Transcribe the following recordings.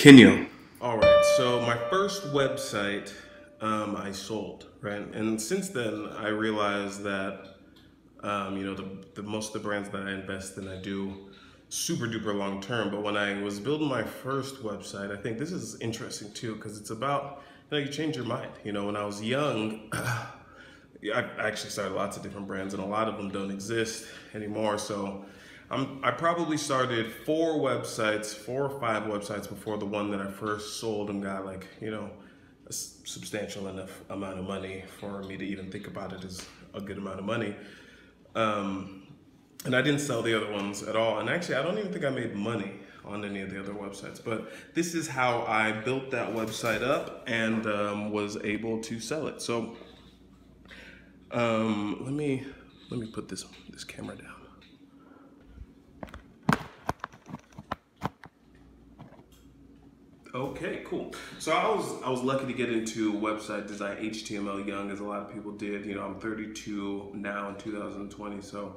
Kinyo. All right, so my first website um, I sold, right? And since then, I realized that, um, you know, the, the most of the brands that I invest in, I do super duper long term. But when I was building my first website, I think this is interesting too, because it's about, you know, you change your mind. You know, when I was young, I actually started lots of different brands and a lot of them don't exist anymore. So I'm, I probably started four websites, four or five websites before the one that I first sold and got like, you know, a substantial enough amount of money for me to even think about it as a good amount of money. Um, and I didn't sell the other ones at all. And actually, I don't even think I made money on any of the other websites. But this is how I built that website up and um, was able to sell it. So um, let me let me put this this camera down. Okay, cool. So I was I was lucky to get into website design HTML young, as a lot of people did. You know, I'm 32 now in 2020, so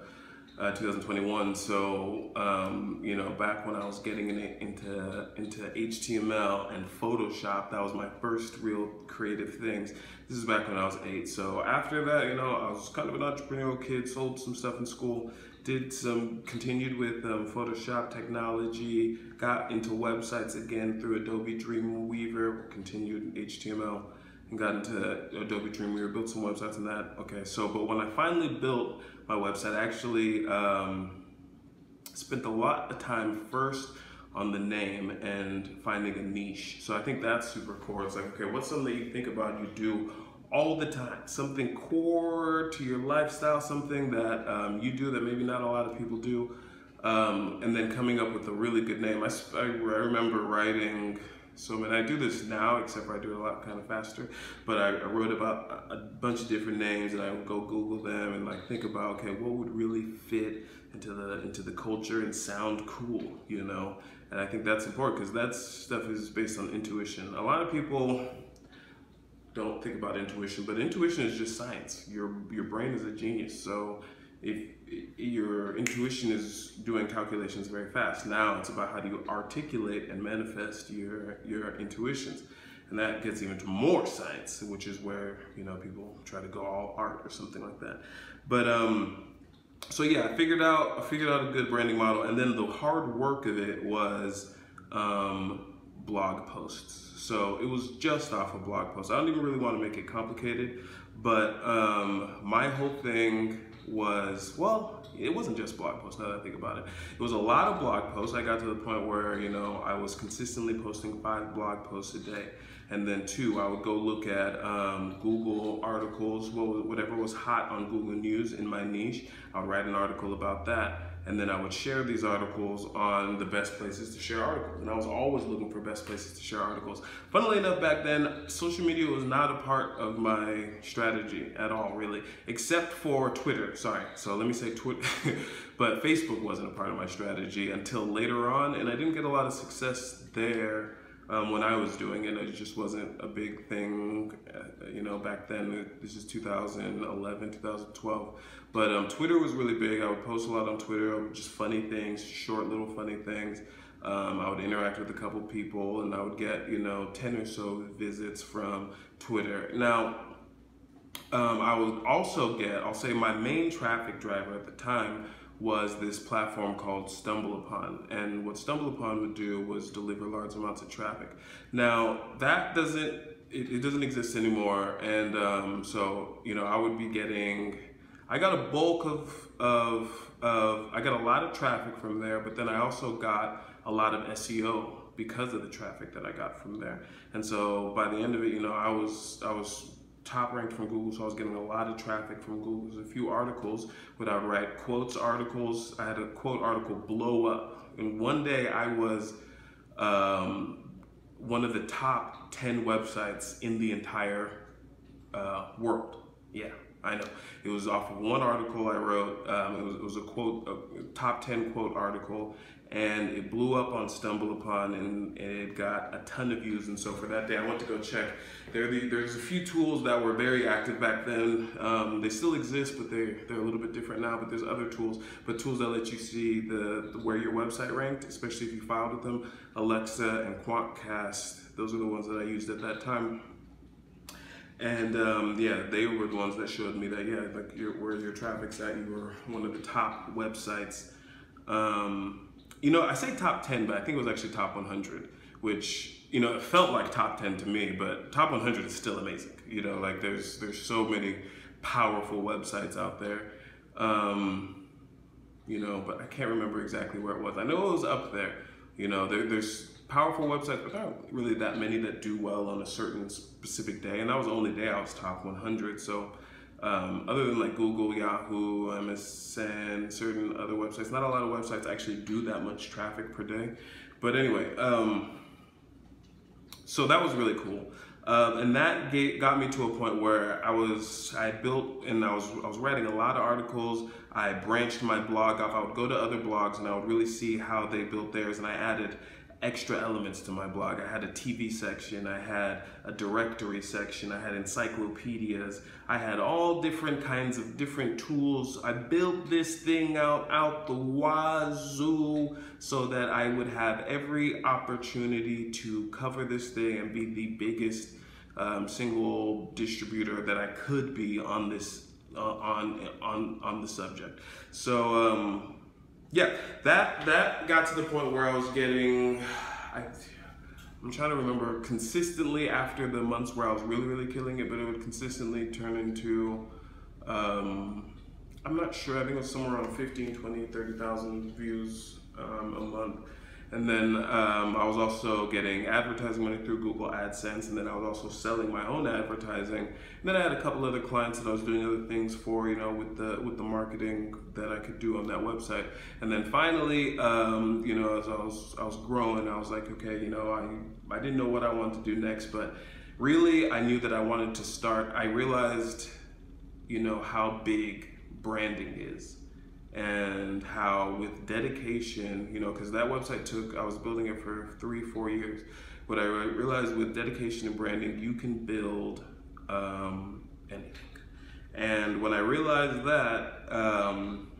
uh, 2021. So um, you know, back when I was getting in, into into HTML and Photoshop, that was my first real creative things. This is back when I was eight. So after that, you know, I was kind of an entrepreneurial kid. Sold some stuff in school. Did some continued with um, Photoshop technology. Got into websites again through Adobe Dreamweaver. Continued HTML got into Adobe Dreamweaver, built some websites and that. Okay, so but when I finally built my website, I actually um, spent a lot of time first on the name and finding a niche. So I think that's super core. It's like, okay, what's something you think about, you do all the time, something core to your lifestyle, something that um, you do that maybe not a lot of people do. Um, and then coming up with a really good name. I, I remember writing so I mean, I do this now, except for I do it a lot kind of faster. But I, I wrote about a, a bunch of different names, and I would go Google them and like think about okay, what would really fit into the into the culture and sound cool, you know. And I think that's important because that stuff is based on intuition. A lot of people don't think about intuition, but intuition is just science. Your your brain is a genius. So if your intuition is doing calculations very fast. Now it's about how do you articulate and manifest your your intuitions. And that gets even to more science, which is where, you know, people try to go all art or something like that. But um so yeah, I figured out I figured out a good branding model and then the hard work of it was um blog posts. So it was just off of blog posts. I don't even really want to make it complicated, but um, my whole thing was, well, it wasn't just blog posts now that I think about it. It was a lot of blog posts. I got to the point where, you know, I was consistently posting five blog posts a day. And then two, I would go look at um, Google articles, whatever was hot on Google News in my niche. I would write an article about that and then I would share these articles on the best places to share articles. And I was always looking for best places to share articles. Funnily enough, back then, social media was not a part of my strategy at all, really, except for Twitter. Sorry, so let me say Twitter, but Facebook wasn't a part of my strategy until later on, and I didn't get a lot of success there. Um, when I was doing it, it just wasn't a big thing, uh, you know, back then. This is 2011, 2012. But um, Twitter was really big. I would post a lot on Twitter, just funny things, short little funny things. Um, I would interact with a couple people and I would get, you know, 10 or so visits from Twitter. Now, um, I would also get, I'll say my main traffic driver at the time was this platform called StumbleUpon. And what StumbleUpon would do was deliver large amounts of traffic. Now, that doesn't, it, it doesn't exist anymore. And um, so, you know, I would be getting, I got a bulk of, of, of, I got a lot of traffic from there, but then I also got a lot of SEO because of the traffic that I got from there. And so by the end of it, you know, I was, I was top ranked from Google, so I was getting a lot of traffic from Google. There's a few articles where I write quotes articles. I had a quote article blow up. And one day I was um, one of the top 10 websites in the entire uh, world. Yeah, I know. It was off of one article I wrote. Um, it, was, it was a quote, a top 10 quote article. And it blew up on StumbleUpon and, and it got a ton of views. And so for that day, I went to go check. There, the, there's a few tools that were very active back then. Um, they still exist, but they're they're a little bit different now. But there's other tools, but tools that let you see the, the where your website ranked, especially if you filed with them. Alexa and Quantcast, those are the ones that I used at that time. And um, yeah, they were the ones that showed me that yeah, like your, where your traffic's at, you were one of the top websites. Um, you know, I say top 10, but I think it was actually top 100, which, you know, it felt like top 10 to me, but top 100 is still amazing. You know, like there's, there's so many powerful websites out there. Um, you know, but I can't remember exactly where it was. I know it was up there. You know, there, there's powerful websites, but there aren't really that many that do well on a certain specific day. And that was the only day I was top 100. So um, other than like Google, Yahoo, MSN, certain other websites, not a lot of websites actually do that much traffic per day. But anyway, um, so that was really cool. Um, and that gave, got me to a point where I was, I built and I was, I was writing a lot of articles. I branched my blog off. I would go to other blogs and I would really see how they built theirs. And I added extra elements to my blog. I had a TV section, I had a directory section, I had encyclopedias, I had all different kinds of different tools. I built this thing out out the wazoo so that I would have every opportunity to cover this thing and be the biggest um, single distributor that I could be on this uh, on on on the subject. So um, yeah, that that got to the point where I was getting, I, I'm trying to remember consistently after the months where I was really really killing it, but it would consistently turn into, um, I'm not sure. I think it was somewhere around 15, 20, 30,000 views um, a month. And then um, I was also getting advertising money through Google AdSense, and then I was also selling my own advertising. And then I had a couple other clients that I was doing other things for, you know, with the with the marketing that I could do on that website. And then finally, um, you know, as I was I was growing, I was like, okay, you know, I I didn't know what I wanted to do next, but really I knew that I wanted to start. I realized, you know, how big branding is and how with dedication, you know, because that website took, I was building it for three, four years, but I realized with dedication and branding, you can build um, anything. And when I realized that, um,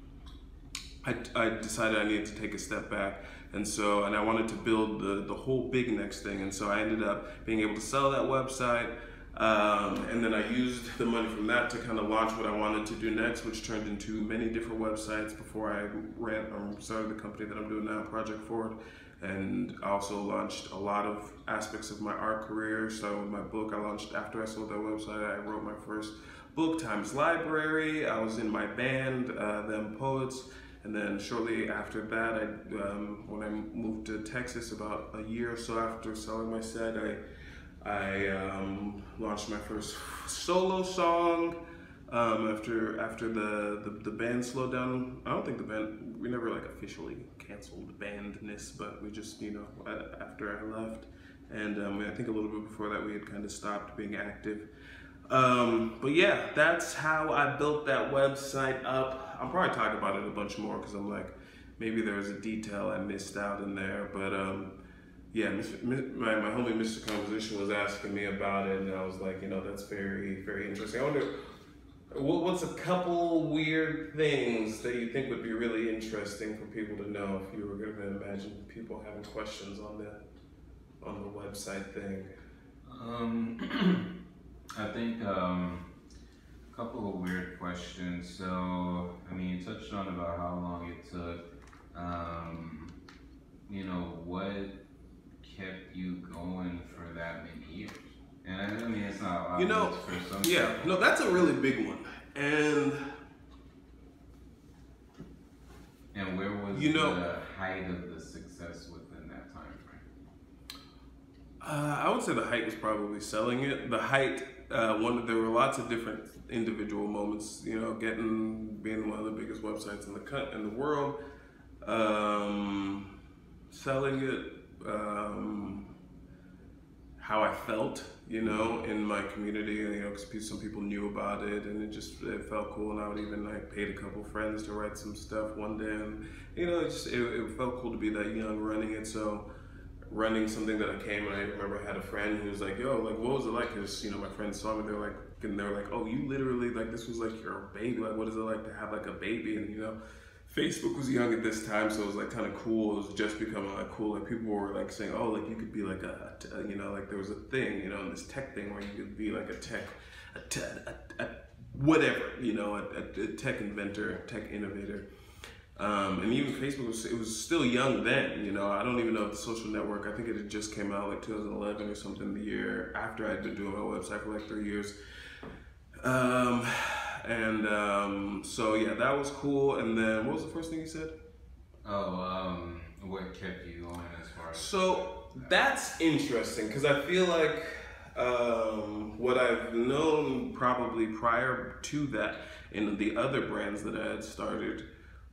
I, I decided I needed to take a step back. And so, and I wanted to build the, the whole big next thing. And so I ended up being able to sell that website, um, and then I used the money from that to kind of launch what I wanted to do next, which turned into many different websites before I ran um, started the company that I'm doing now, Project Forward. And I also launched a lot of aspects of my art career. So my book, I launched after I sold that website. I wrote my first book, Times Library. I was in my band, uh, Them Poets. And then shortly after that, I, um, when I moved to Texas, about a year or so after selling my set, I I um, launched my first solo song um, after after the, the, the band slowed down. I don't think the band we never like officially canceled bandness, but we just you know after I left, and um, I think a little bit before that we had kind of stopped being active. Um, but yeah, that's how I built that website up. I'll probably talk about it a bunch more because I'm like maybe there's a detail I missed out in there, but um, yeah, my, my homie Mr. Composition was asking me about it, and I was like, you know, that's very, very interesting. I wonder, what, what's a couple weird things that you think would be really interesting for people to know if you were going to imagine people having questions on the on the website thing? Um, I think um, a couple of weird questions. So, I mean, you touched on about how long it took. Um, you know, what kept you going for that many years? And I mean, it's not you know, for some yeah, people. no, that's a really big one. And and where was you know, the height of the success within that time frame? Uh, I would say the height was probably selling it. The height, uh, one there were lots of different individual moments. You know, getting being one of the biggest websites in the cut in the world, um, selling it um, how I felt, you know, in my community. You know, because some people knew about it, and it just it felt cool. And I would even like paid a couple friends to write some stuff one day, and you know, it just it, it felt cool to be that young running it. So running something that I came and I remember I had a friend who was like, yo, like, what was it like? Cause, you know, my friends saw me, they were like, and they were like, oh, you literally, like, this was like your baby. Like, what is it like to have like a baby? And, you know, Facebook was young at this time, so it was like kind of cool. It was just becoming like cool. Like people were like saying, oh, like you could be like a, you know, like there was a thing, you know, this tech thing where you could be like a tech, a, a, whatever, you know, a, a, tech inventor, tech innovator. Um, and even Facebook was it was still young then. You know, I don't even know if the social network. I think it just came out like 2011 or something. The year after I'd been doing my website for like three years. Um, and um, so yeah, that was cool. And then what was the first thing you said? Oh, um, what kept you going as far as? So that's interesting because I feel like um, what I've known probably prior to that in the other brands that I had started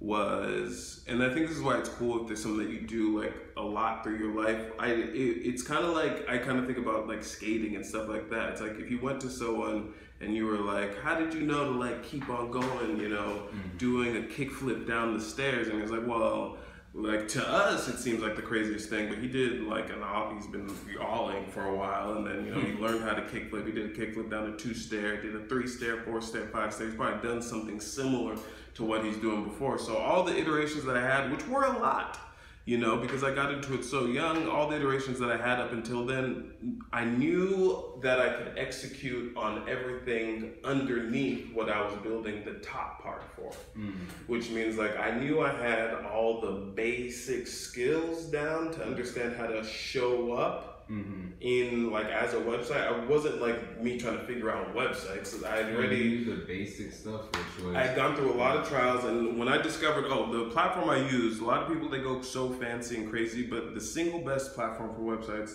was, and I think this is why it's cool if there's something that you do like a lot through your life. I it, it's kind of like I kind of think about like skating and stuff like that. It's like if you went to someone and you were like, "How did you know to like keep on going?" You know, mm-hmm. doing a kickflip down the stairs, and it's like, "Well." Like to us, it seems like the craziest thing, but he did like an all. He's been alling for a while, and then you know he hmm. learned how to kickflip. He did a kickflip down a two stair, did a three stair, four stair, five stair. He's probably done something similar to what he's doing before. So all the iterations that I had, which were a lot, you know, because I got into it so young, all the iterations that I had up until then, I knew that I could execute on everything underneath what I was building the top part for. Mm-hmm. Which means like I knew I had all the basic skills down to understand how to show up mm-hmm. in like as a website. I wasn't like me trying to figure out websites. I had already the basic stuff, which was I had gone through a lot of trials, and when I discovered, oh, the platform I use, a lot of people they go so fancy and crazy, but the single best platform for websites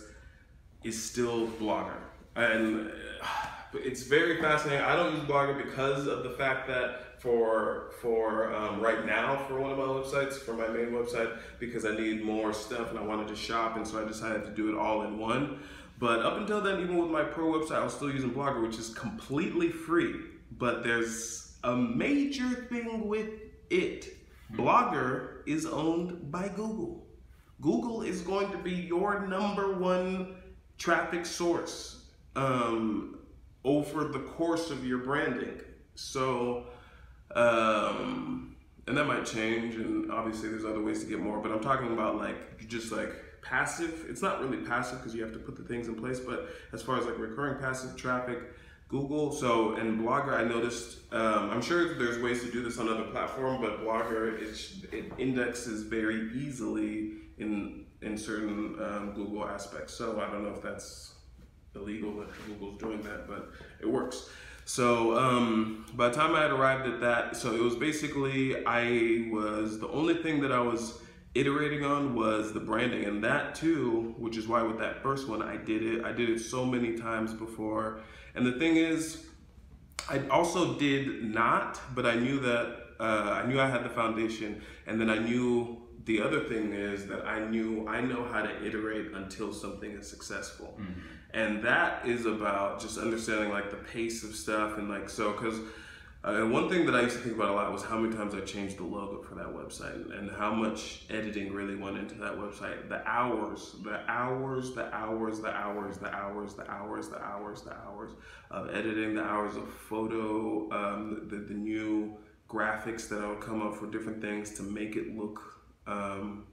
is still Blogger, and it's very fascinating. I don't use Blogger because of the fact that for for um, right now for one of my websites for my main website because I need more stuff and I wanted to shop and so I decided to do it all in one. But up until then, even with my pro website, I was still using Blogger, which is completely free. But there's a major thing with it. Blogger is owned by Google. Google is going to be your number one traffic source um, over the course of your branding. So um, and that might change, and obviously there's other ways to get more, but I'm talking about like just like passive. It's not really passive because you have to put the things in place, but as far as like recurring passive traffic, Google, so and Blogger, I noticed, um, I'm sure there's ways to do this on other platform, but Blogger, it, it indexes very easily in, in certain um, Google aspects. So I don't know if that's illegal that Google's doing that, but it works. So um, by the time I had arrived at that, so it was basically I was the only thing that I was iterating on was the branding, and that too, which is why with that first one I did it. I did it so many times before, and the thing is, I also did not, but I knew that uh, I knew I had the foundation, and then I knew the other thing is that I knew I know how to iterate until something is successful. Mm-hmm and that is about just understanding like the pace of stuff and like so because uh, one thing that I used to think about a lot was how many times I changed the logo for that website and, how much editing really went into that website. The hours, the hours, the hours, the hours, the hours, the hours, the hours, the hours of editing, the hours of photo, um, the, the, the new graphics that I would come up for different things to make it look um,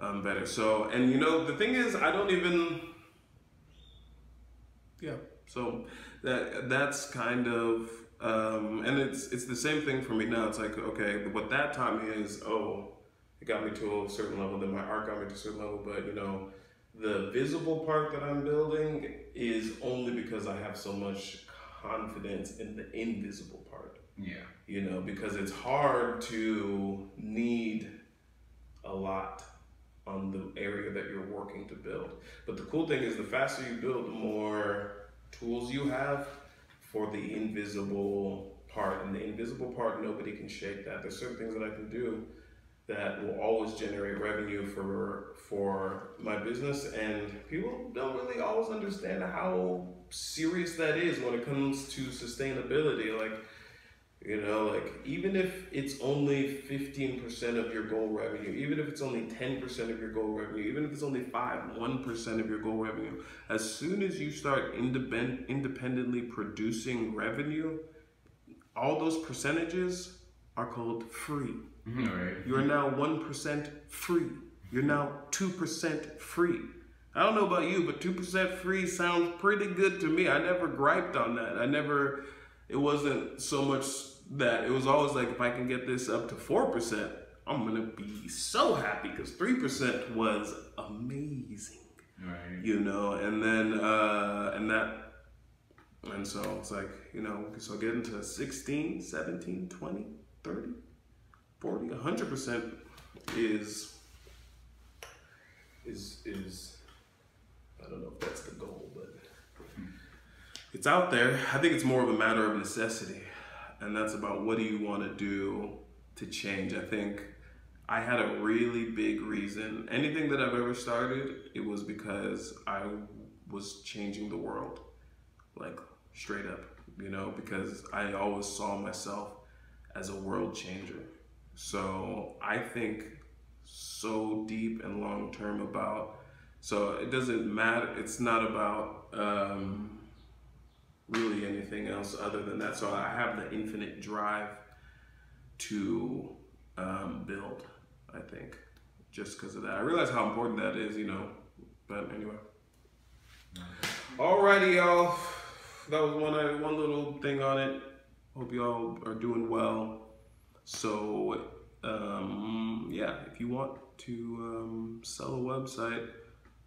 um, better. So, and you know, the thing is, I don't even yeah. So that that's kind of um, and it's it's the same thing for me now. It's like okay, what that taught me is oh, it got me to a certain level. Then my art got me to a certain level. But you know, the visible part that I'm building is only because I have so much confidence in the invisible part. Yeah. You know, because it's hard to need a lot on the area that you're working to build. But the cool thing is the faster you build, the more tools you have for the invisible part. And the invisible part, nobody can shake that. There's certain things that I can do that will always generate revenue for for my business and people don't really always understand how serious that is when it comes to sustainability like you know like even if it's only 15% of your goal revenue even if it's only 10% of your goal revenue even if it's only 5 1% of your goal revenue as soon as you start independent independently producing revenue all those percentages are called free mm-hmm, Right. you're now 1% free. You're now 2% free. I don't know about you, but 2% free sounds pretty good to me. I never griped on that. I never, it wasn't so much that. It was always like, if I can get this up to 4%, I'm going to be so happy because 3% was amazing, Right. you know? And then, uh, and that, and so it's like, you know, so getting to 16, 17, 20, 30. 40 100% is is is i don't know if that's the goal but it's out there i think it's more of a matter of necessity and that's about what do you want to do to change i think i had a really big reason anything that i've ever started it was because i was changing the world like straight up you know because i always saw myself as a world changer so I think so deep and long term about. So it doesn't matter. It's not about um, really anything else other than that. So I have the infinite drive to um, build. I think just because of that. I realize how important that is. You know. But anyway. Alrighty, y'all. That was one uh, one little thing on it. Hope y'all are doing well. So, um, yeah, if you want to um, sell a website,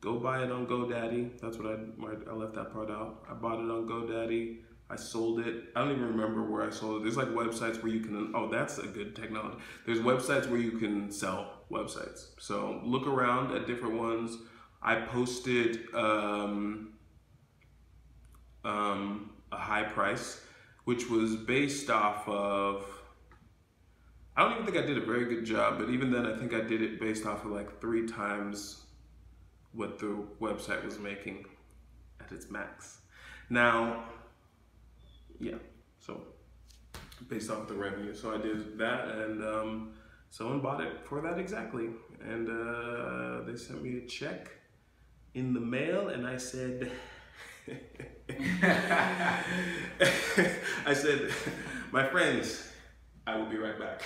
go buy it on GoDaddy. That's what I, I left that part out. I bought it on GoDaddy. I sold it. I don't even remember where I sold it. There's like websites where you can, oh, that's a good technology. There's websites where you can sell websites. So look around at different ones. I posted um, um, a high price, which was based off of, I don't even think I did a very good job, but even then, I think I did it based off of like three times what the website was making at its max. Now, yeah, so based off the revenue. So I did that, and um, someone bought it for that exactly. And uh, they sent me a check in the mail, and I said, I said, my friends, I will be right back.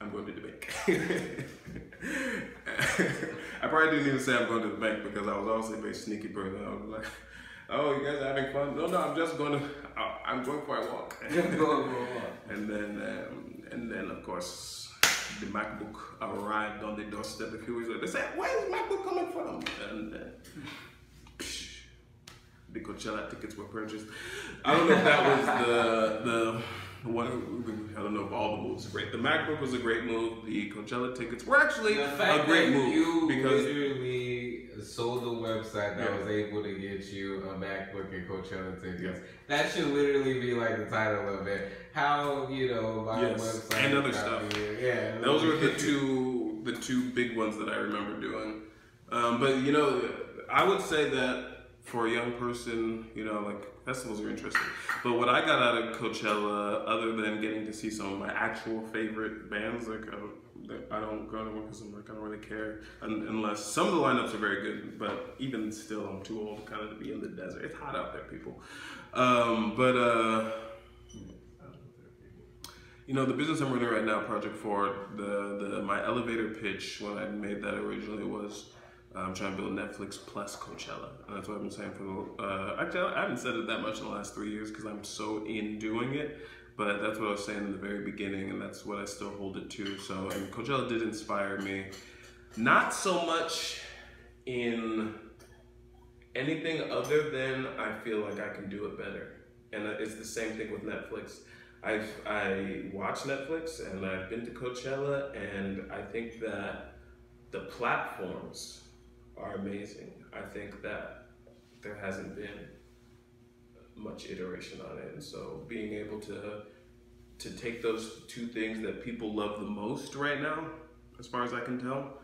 I'm going to the bank. I probably didn't even say I'm going to the bank because I was also a very sneaky person. I was like, oh, you guys are having fun? No, no, I'm just going to, I'm going for a walk. and then, um, and then of course, the MacBook arrived on the doorstep a few weeks later. They said, where is MacBook coming from? And uh, the Coachella tickets were purchased. I don't know if that was the the one. I don't know if all the moves are great. The MacBook was a great move. The Coachella tickets were actually The a great move you because literally sold a website that Yeah. was able to get you a MacBook and Coachella tickets. That should literally be like the title of it. How you know my Yes, website and other stuff. me- Yeah, those were the two the two big ones that I remember doing. Um, but you know, I would say that for a young person, you know, like festivals are interesting. But what I got out of Coachella, other than getting to see some of my actual favorite bands, like I don't, that I don't go to one because I'm like I don't really care, un- unless some of the lineups are very good. But even still, I'm too old kind of to be in the desert. It's hot out there, people. Um, but uh, you know, the business I'm running right now, Project Forward, the, the my elevator pitch when I made that originally was I'm trying to build Netflix plus Coachella, and that's what I've been saying for the. Uh, actually, I haven't said it that much in the last three years because I'm so in doing it. But that's what I was saying in the very beginning, and that's what I still hold it to. So, and Coachella did inspire me, not so much in anything other than I feel like I can do it better, and it's the same thing with Netflix. I've I watch Netflix and I've been to Coachella and I think that the platforms are amazing. I think that there hasn't been much iteration on it, and so being able to to take those two things that people love the most right now, as far as I can tell.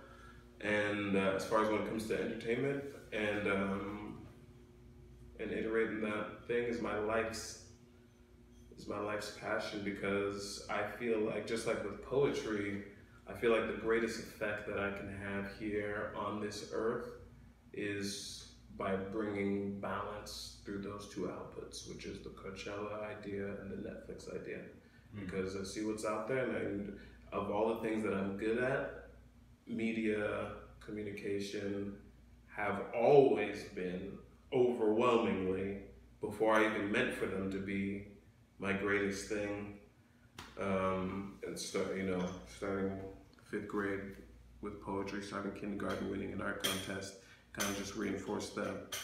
And uh, as far as when it comes to entertainment and um, and iterating that thing is my life's is my life's passion because I feel like just like with poetry, I feel like the greatest effect that I can have here on this earth is by bringing balance through those two outputs, which is the Coachella idea and the Netflix idea. Mm. Because I see what's out there, and of all the things that I'm good at, media, communication have always been overwhelmingly, before I even meant for them to be, my greatest thing. Um, and start, you know, starting fifth grade with poetry, starting kindergarten, winning an art contest, kind of just reinforced that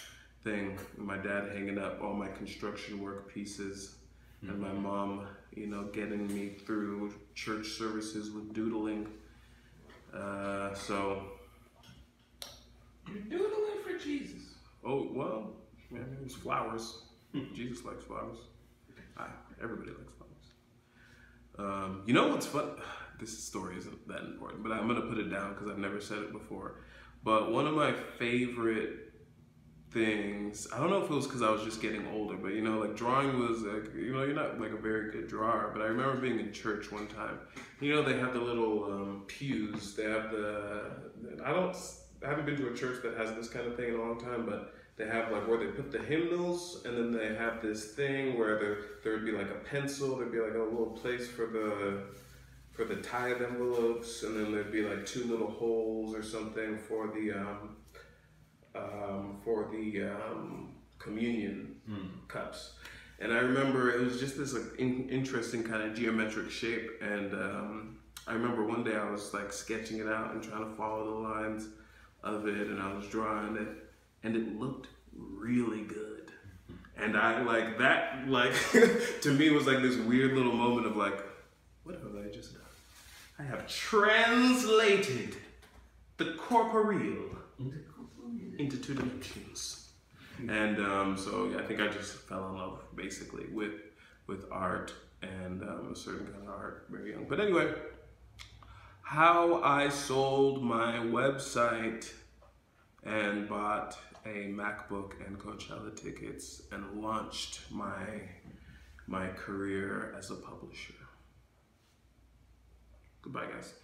thing. My dad hanging up all my construction work pieces, and my mom, you know, getting me through church services with doodling. Uh, so, You're doodling for Jesus. oh well, yeah, it was flowers. Jesus likes flowers. I, everybody likes flowers. Um, you know what's fun? This story isn't that important, but I'm gonna put it down because I've never said it before. But one of my favorite things, I don't know if it was because I was just getting older, but you know, like drawing was like, you know, you're not like a very good drawer, but I remember being in church one time. You know, they have the little um, pews. They have the. I don't. I haven't been to a church that has this kind of thing in a long time, but they have like where they put the hymnals, and then they have this thing where there there would be like a pencil, there'd be like a little place for the for the tithe envelopes, and then there'd be like two little holes or something for the um, um, for the um, communion Mm. cups. And I remember it was just this like in- interesting kind of geometric shape. And um, I remember one day I was like sketching it out and trying to follow the lines of it, and I was drawing it, and it looked really good. And I like that like to me was like this weird little moment of like, what have I just done? I have translated the corporeal into two dimensions. And um, so yeah, I think I just fell in love basically with with art and um, a certain kind of art very young. But anyway, how I sold my website and bought a MacBook and Coachella tickets and launched my my career as a publisher. Goodbye, guys.